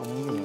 Aha!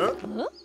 Huh? Huh?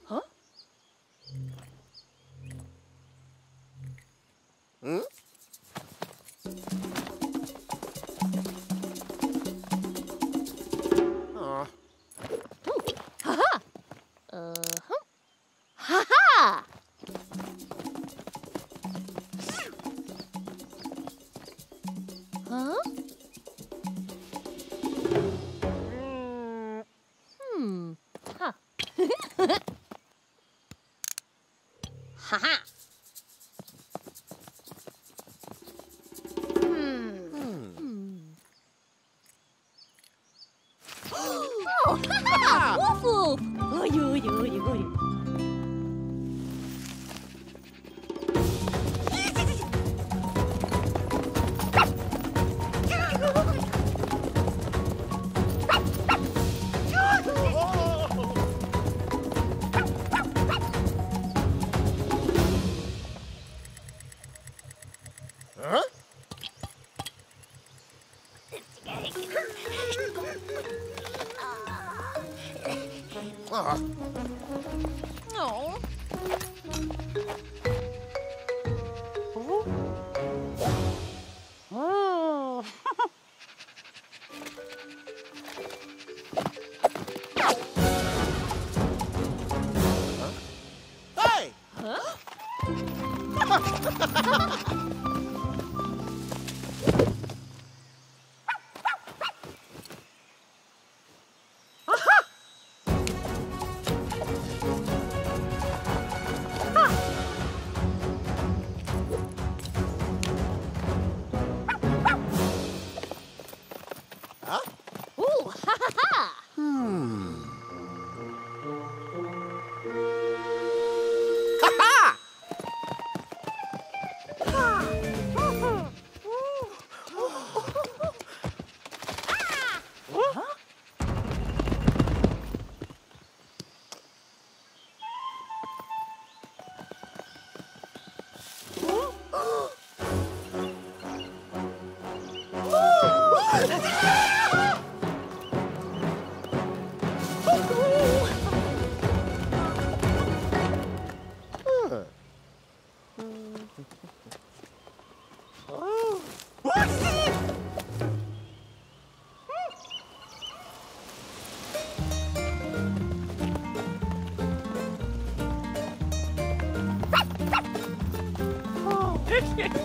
kidding.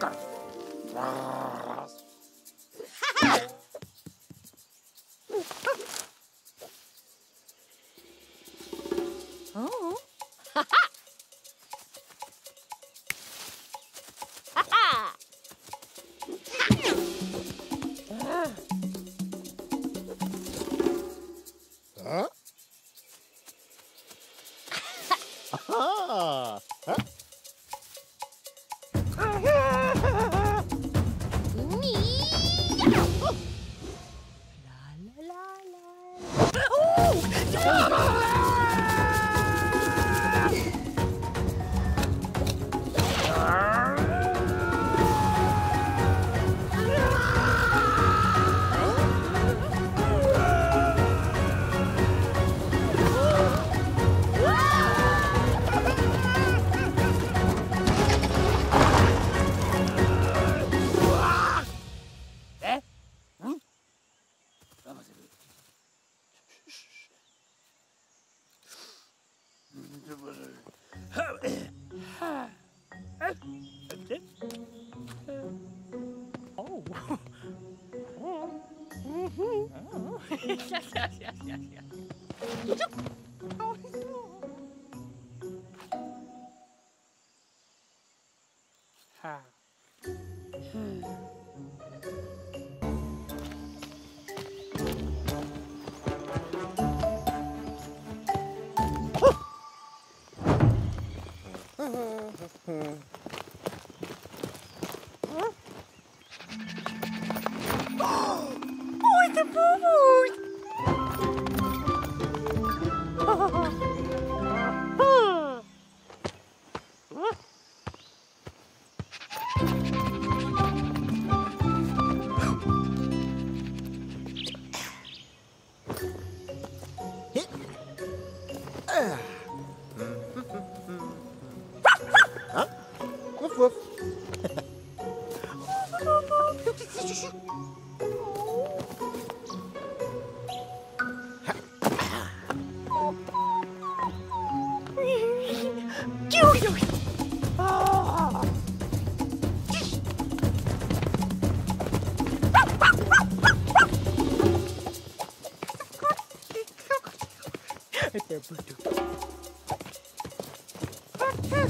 Пока. Mm-hmm.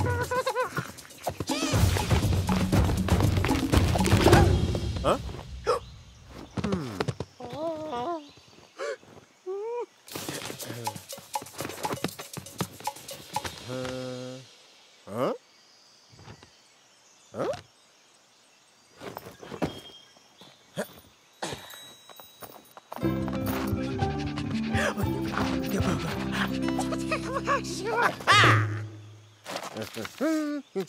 Ha ha ha!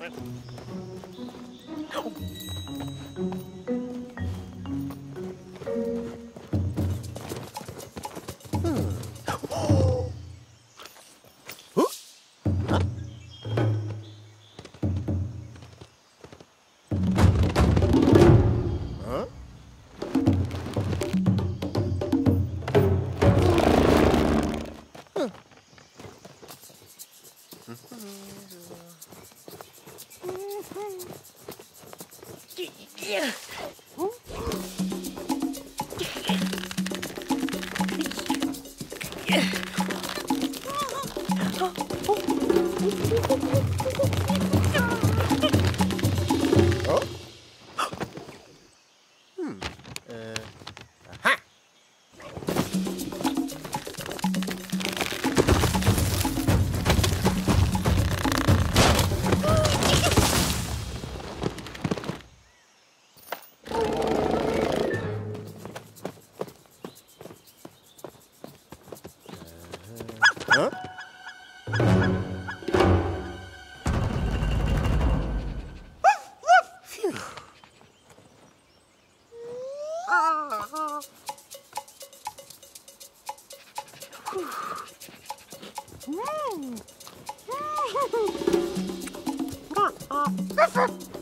with. Ruff, ruff.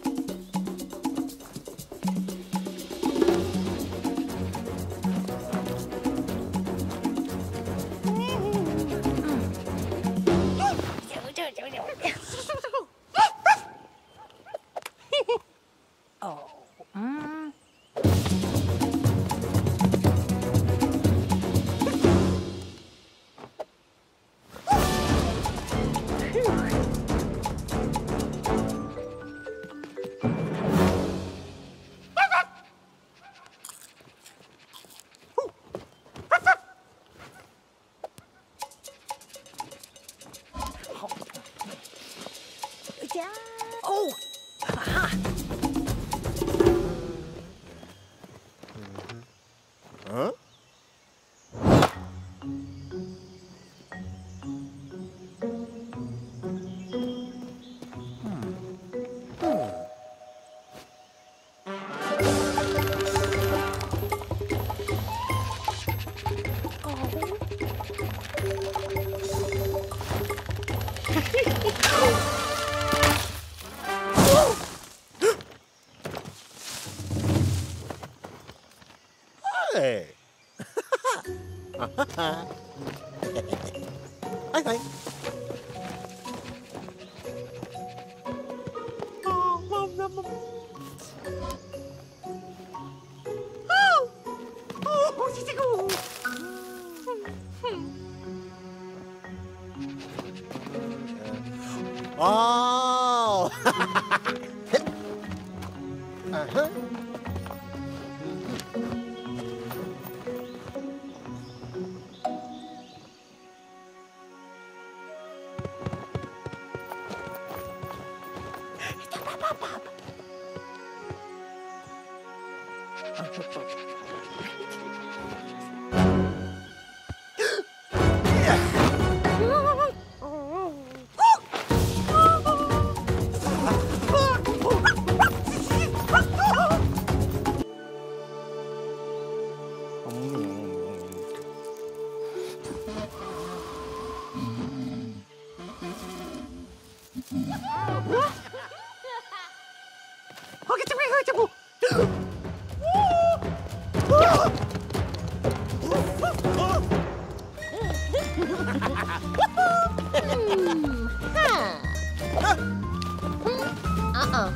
Uh-uh.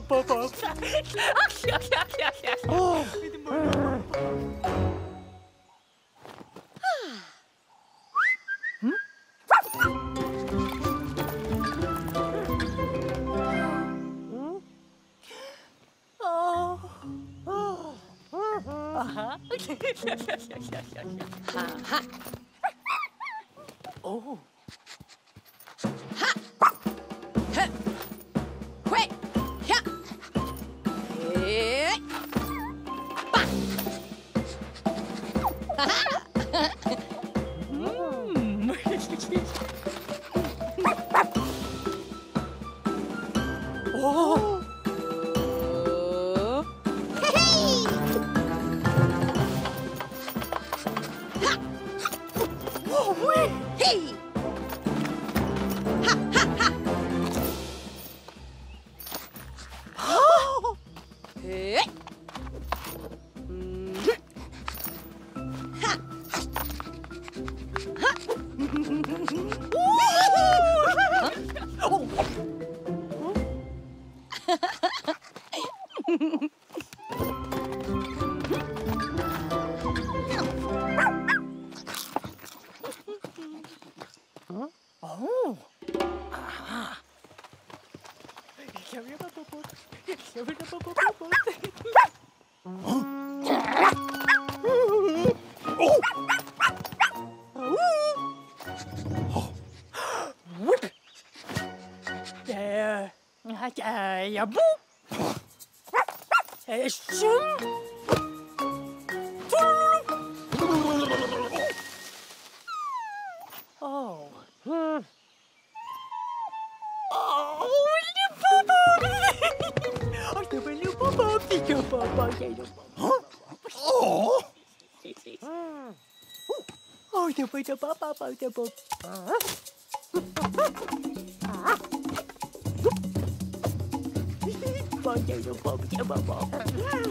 パパパ。Oh, the little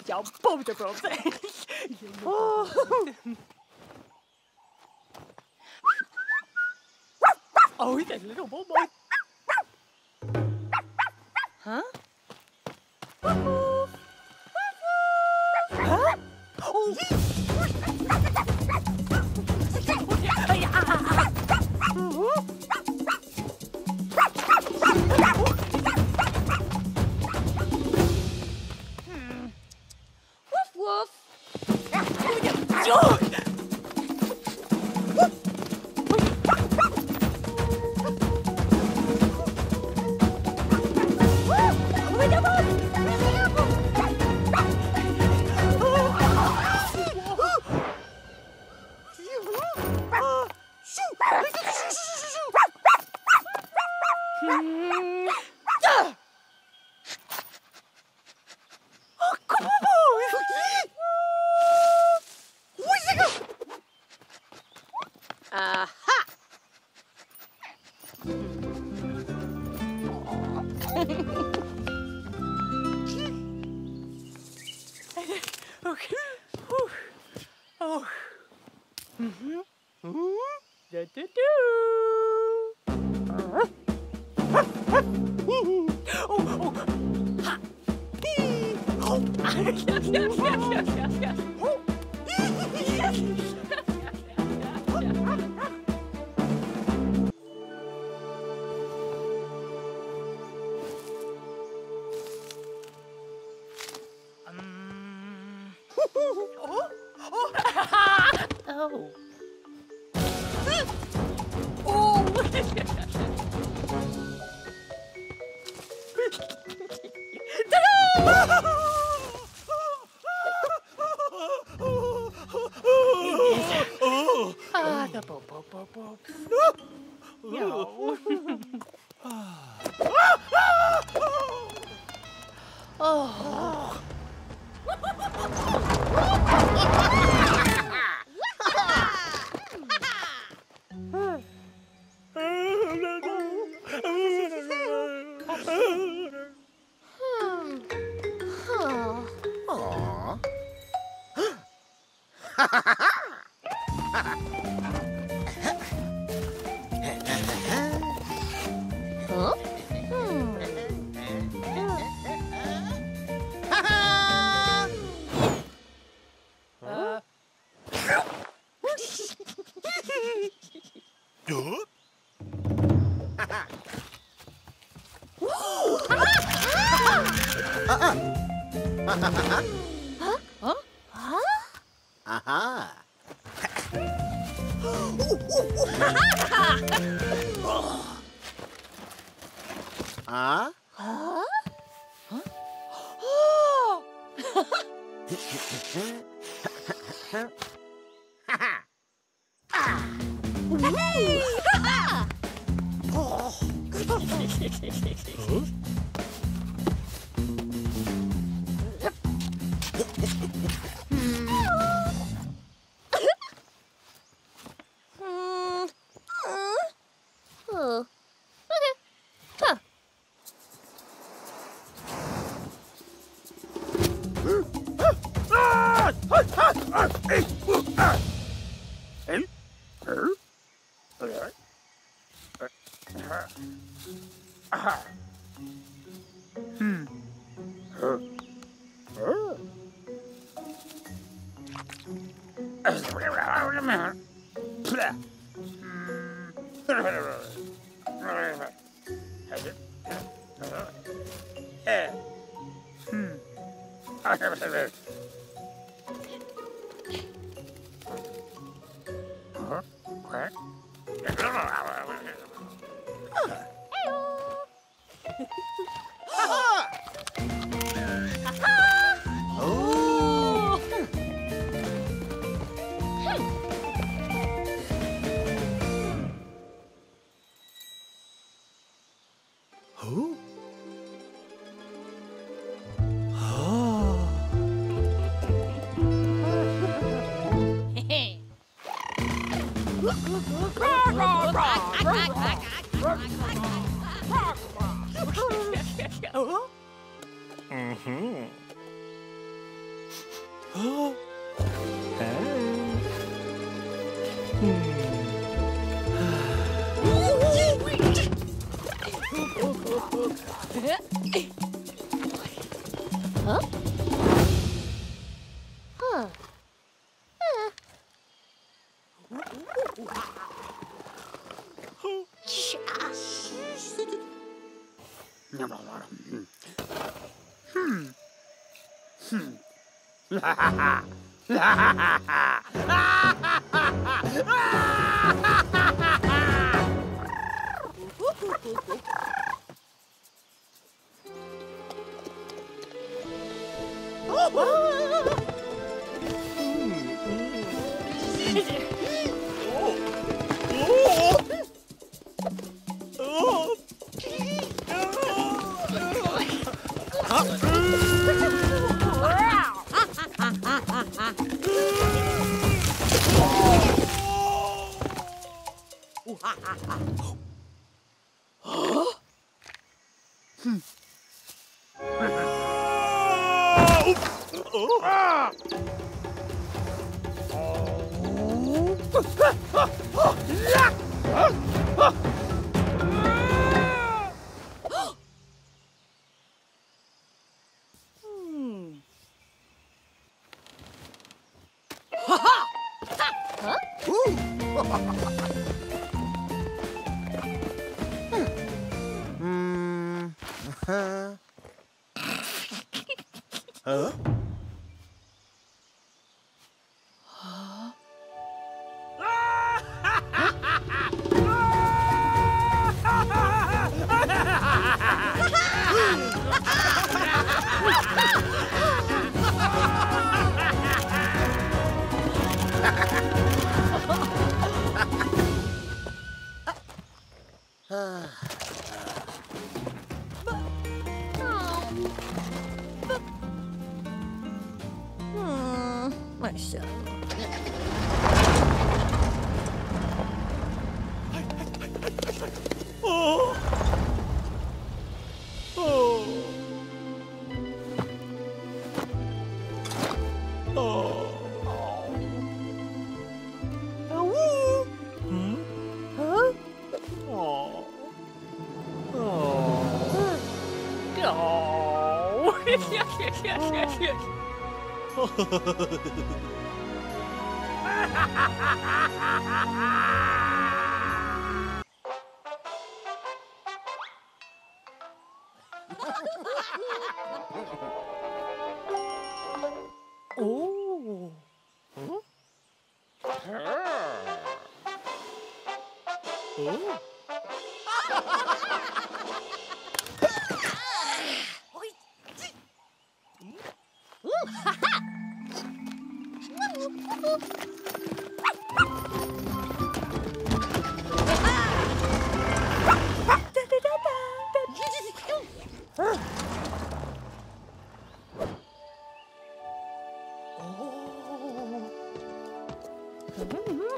op jouw. Ah? Hmm. yeah, yeah, yeah. Oh!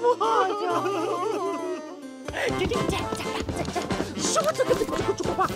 着呀。这这这这这这，什么这个这个这个这个吧？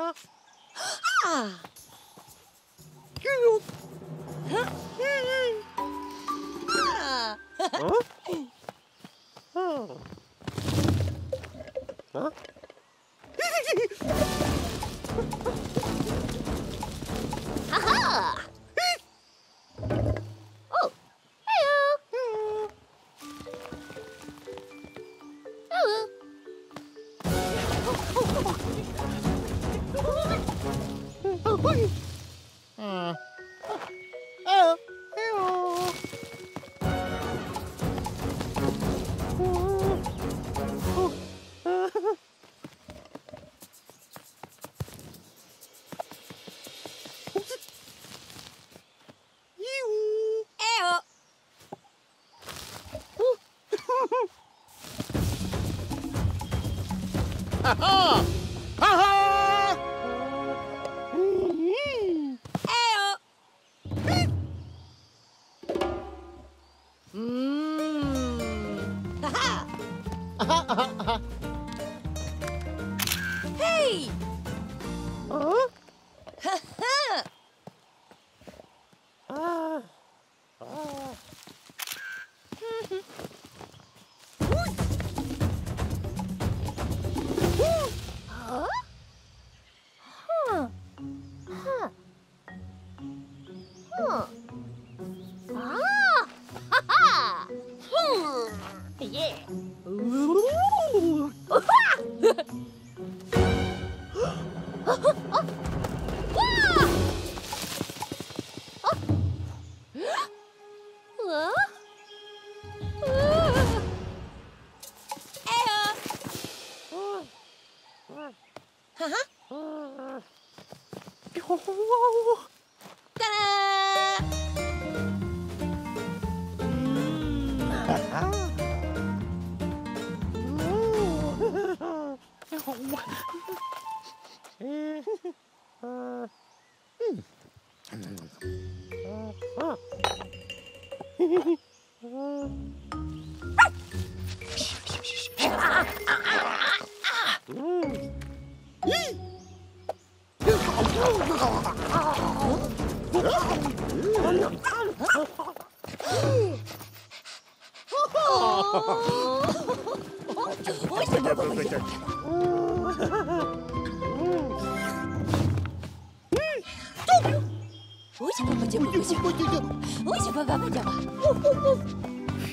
Ah. Ah. Aha.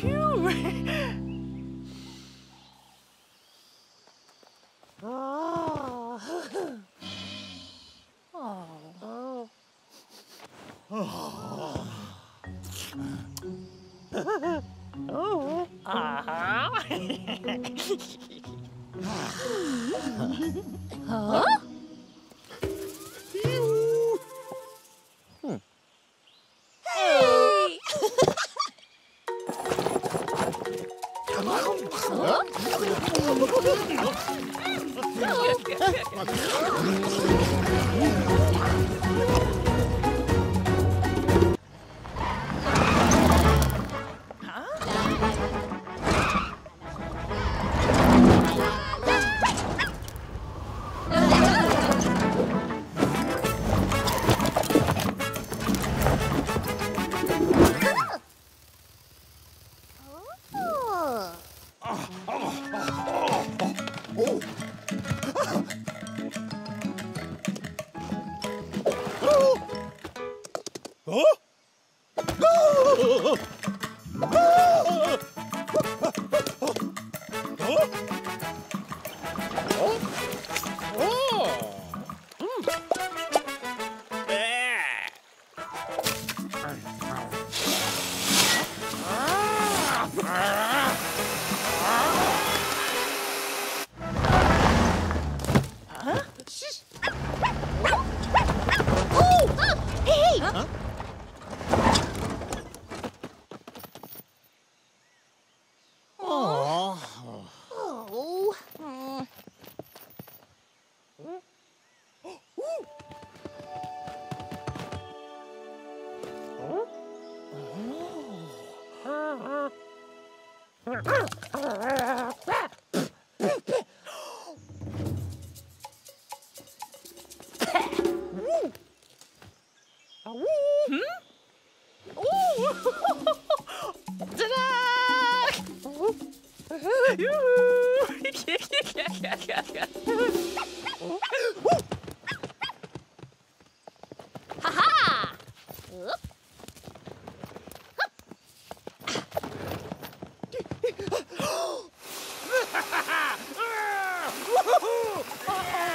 Фью. Ha ha! Oh!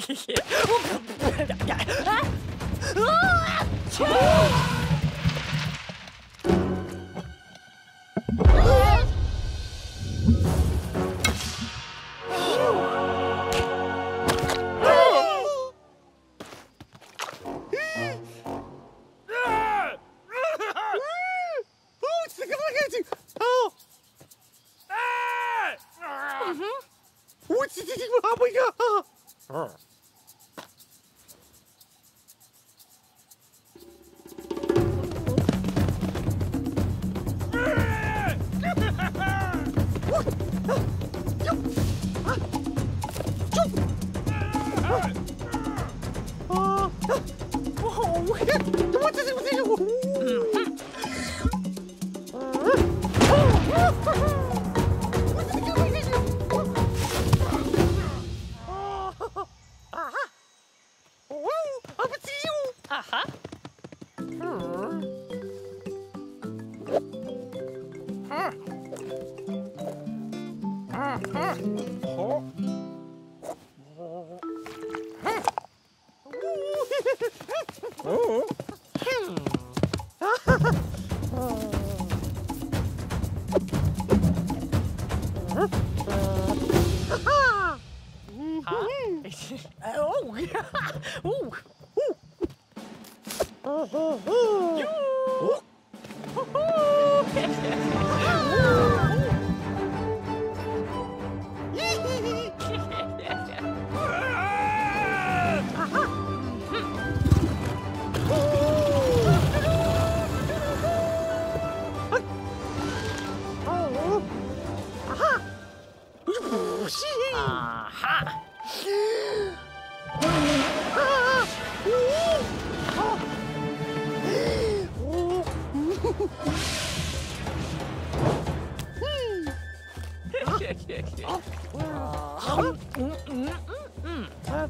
Oh, Mm, mm, mm. Huh?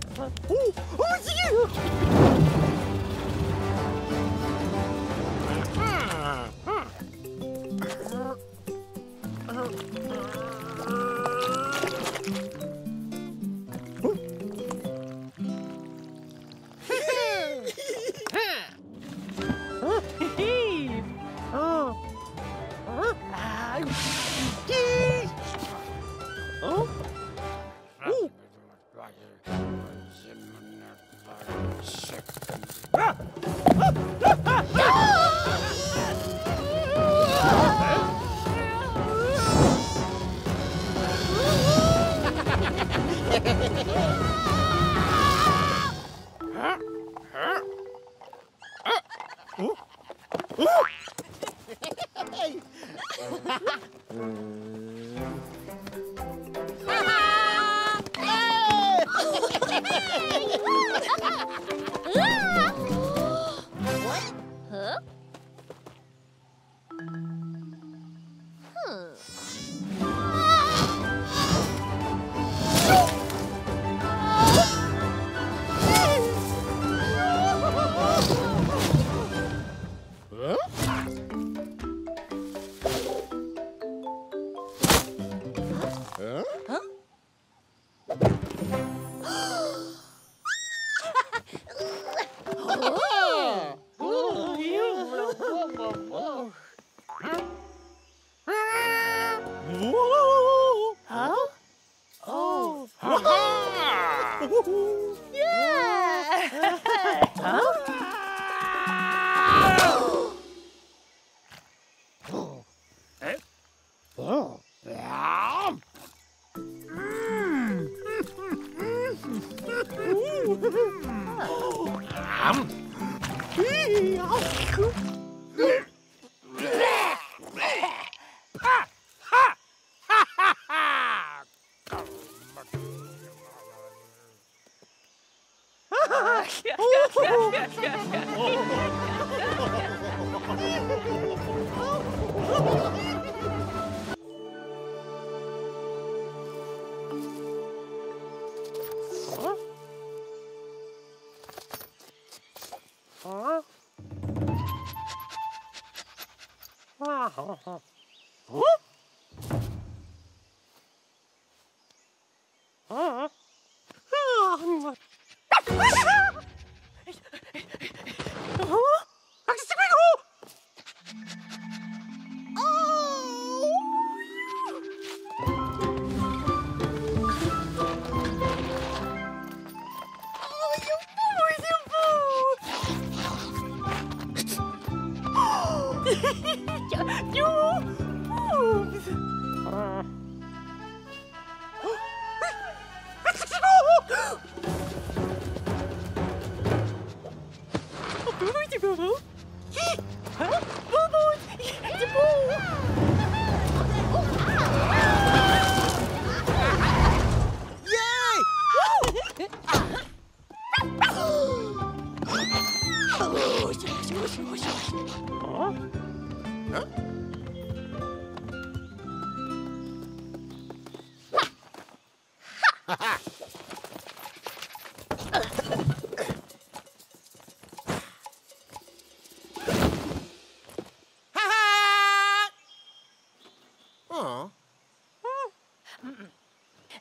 好好。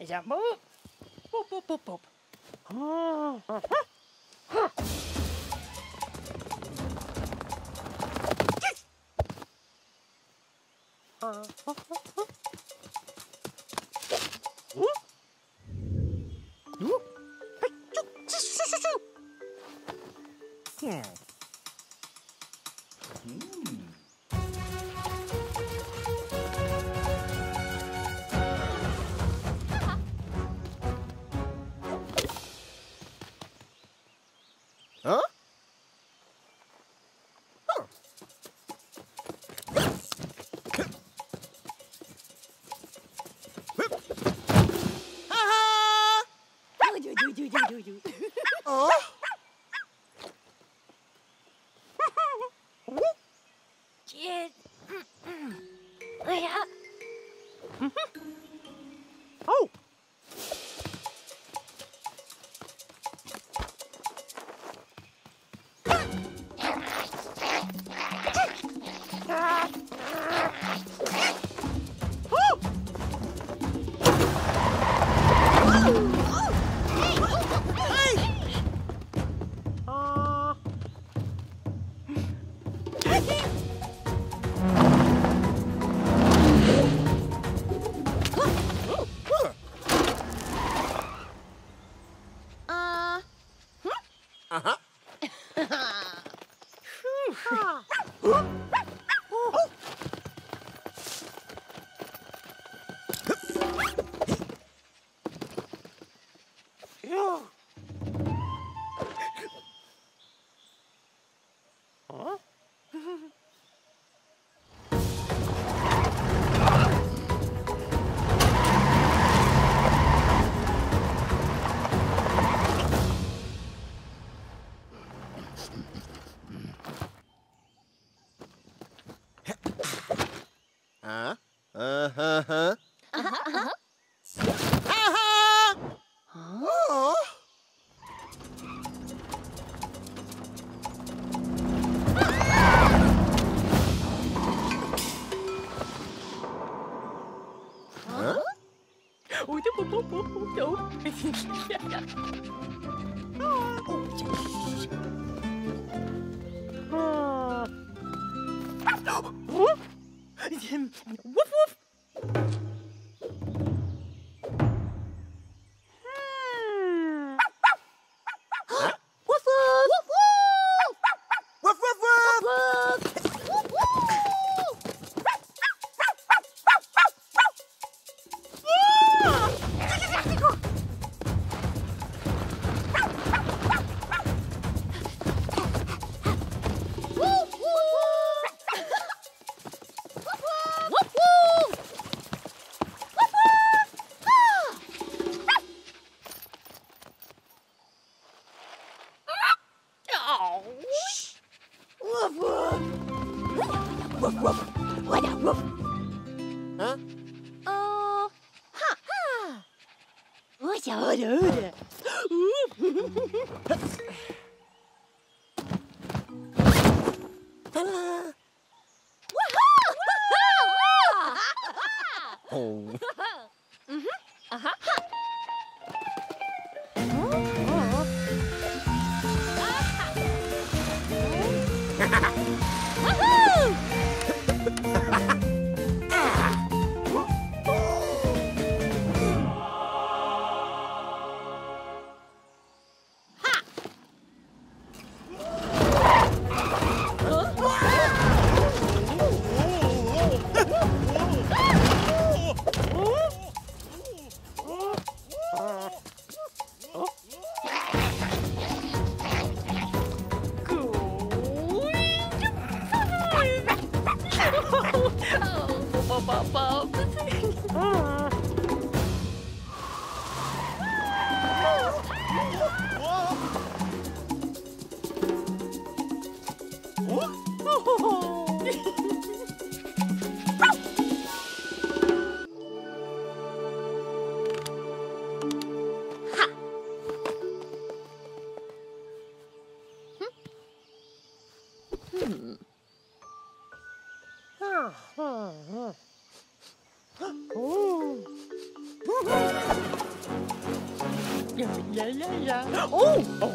jump. Boop, boop, boop, boop, boop. Uh-huh. Yeah. já. Uh!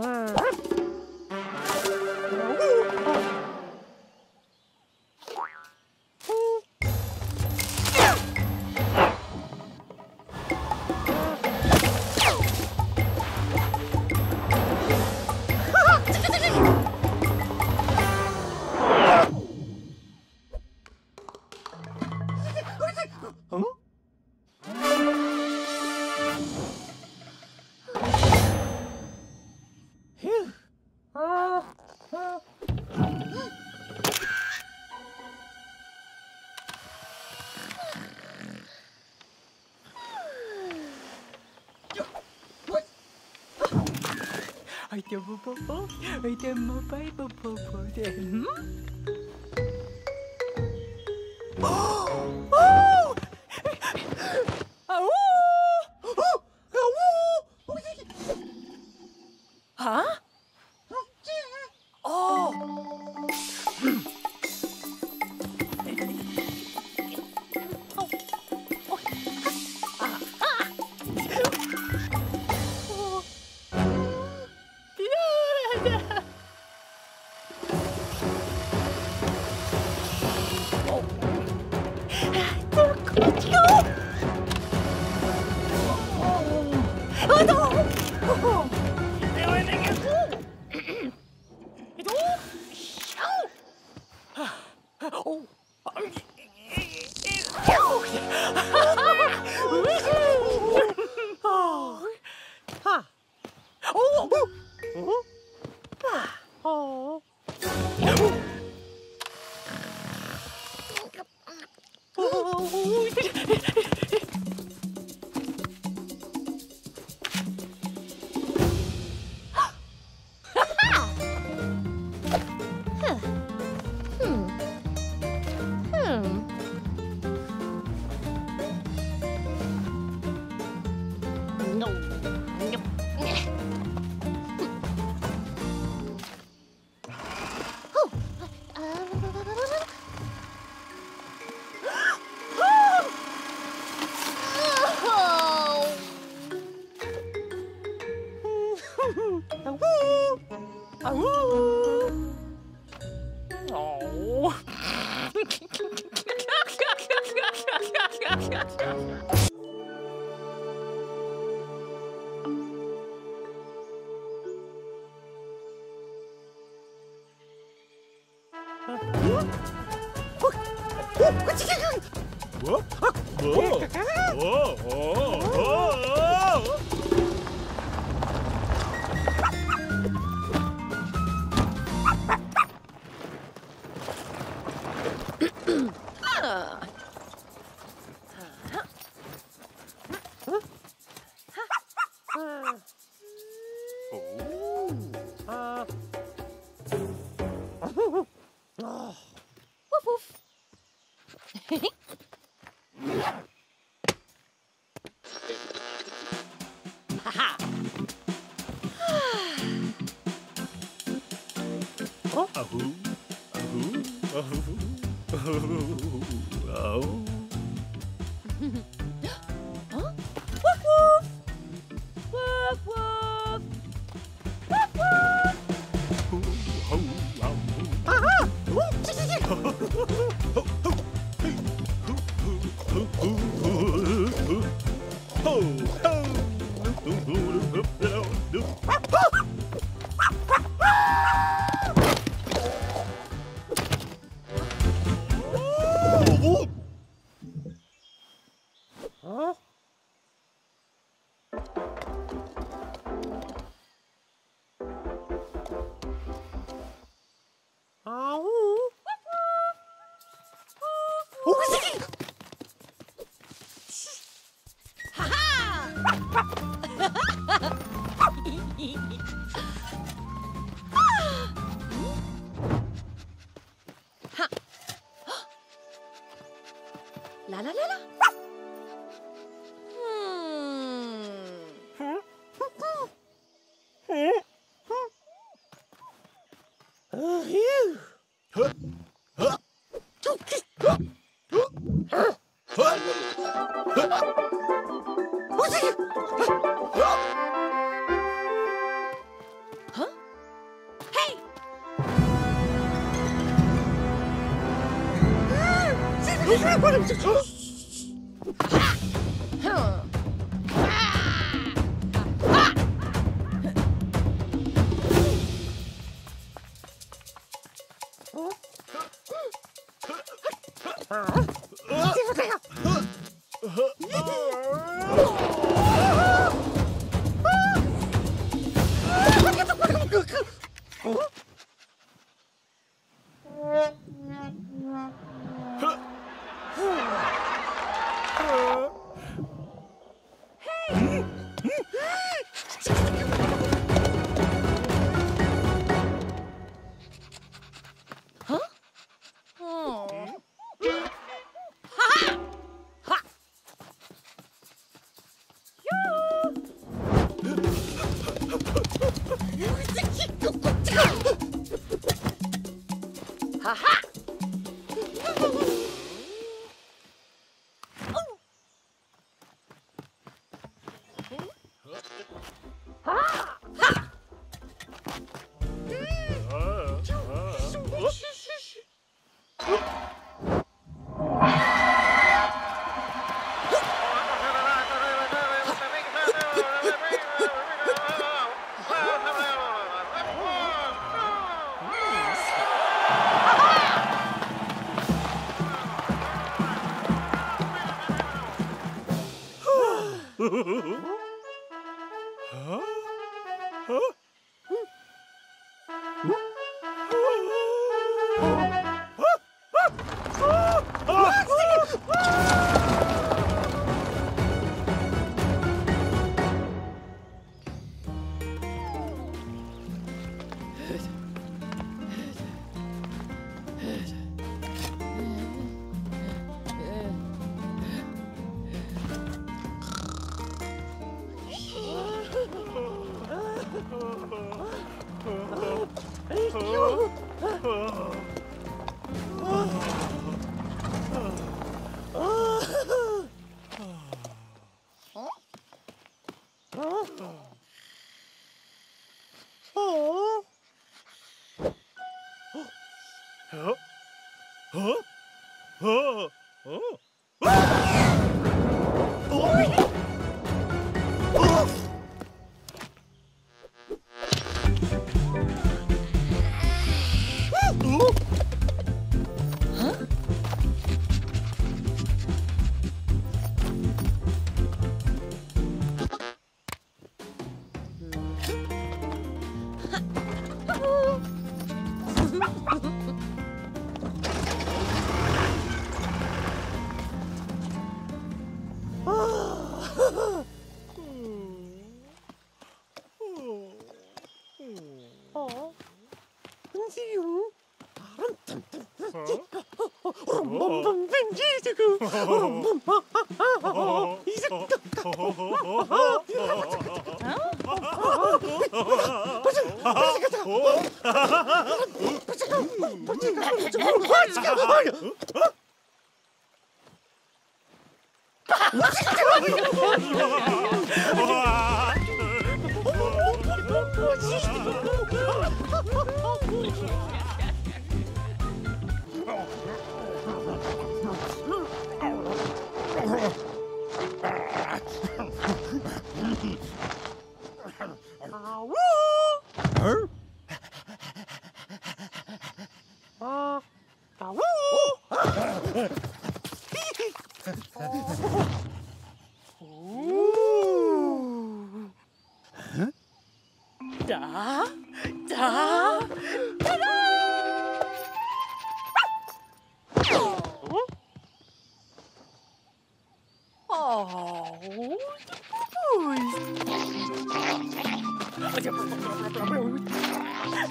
嗯。i don't know, teu meu pai popopô. now.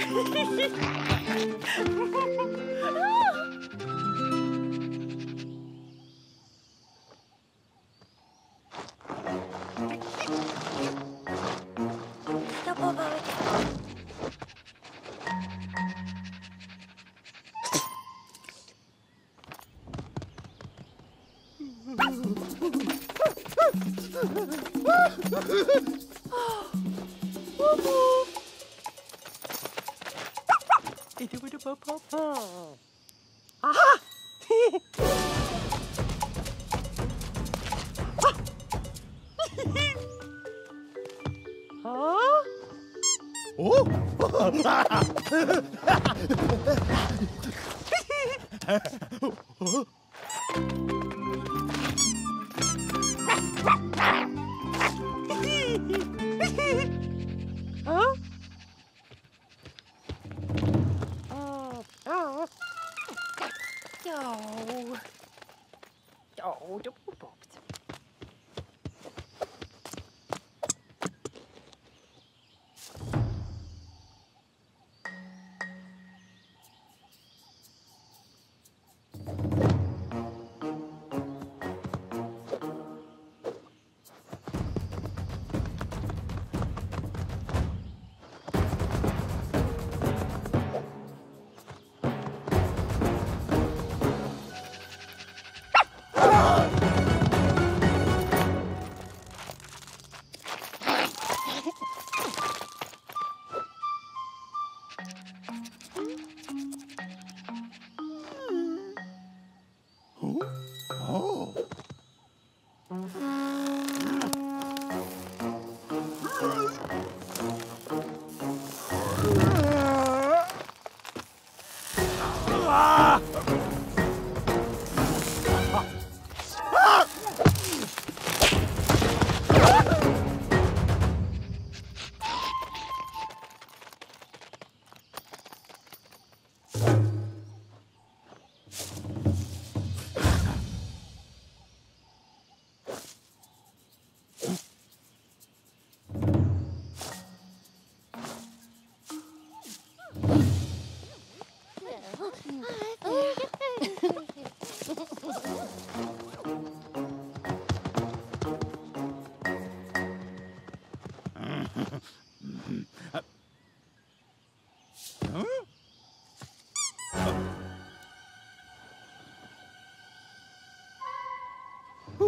Ha ha ha!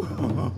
Ha ha ha!